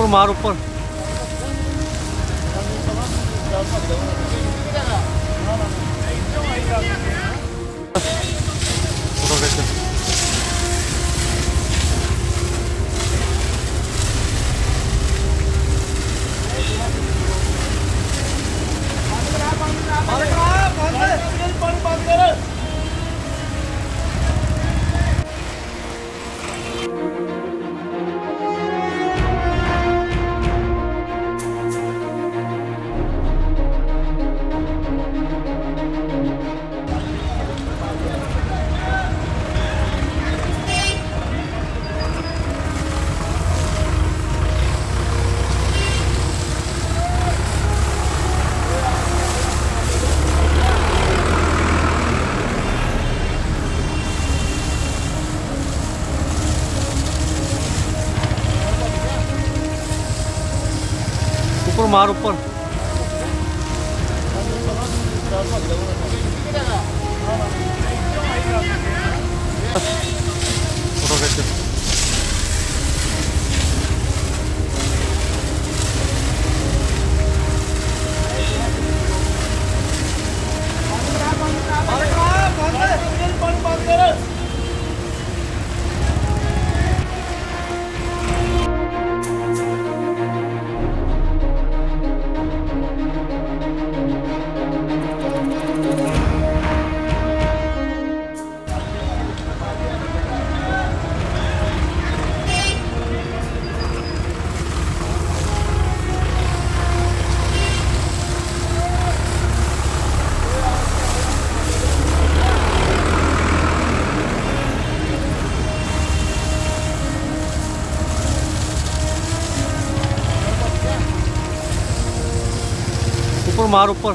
ऊपर मार ऊपर फ़ोटो खींचते ऊपर मार ऊपर ऊपर मार ऊपर।